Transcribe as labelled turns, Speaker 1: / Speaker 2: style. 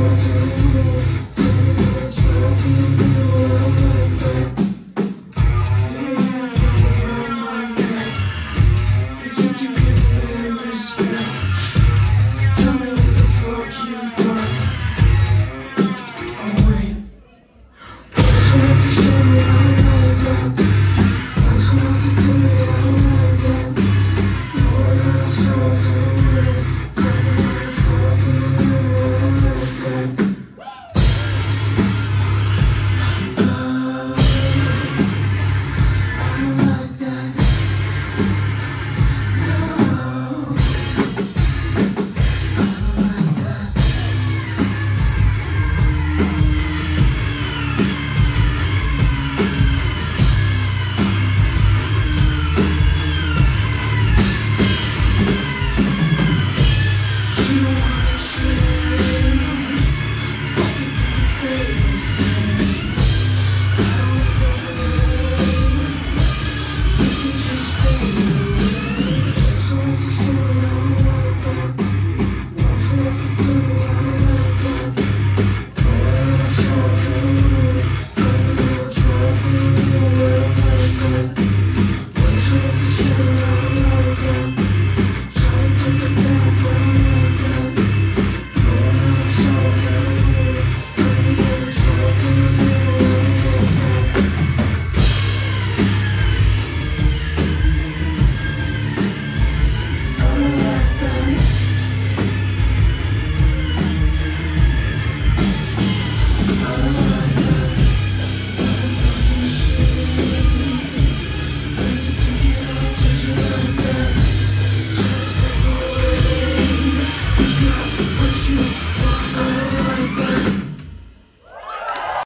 Speaker 1: to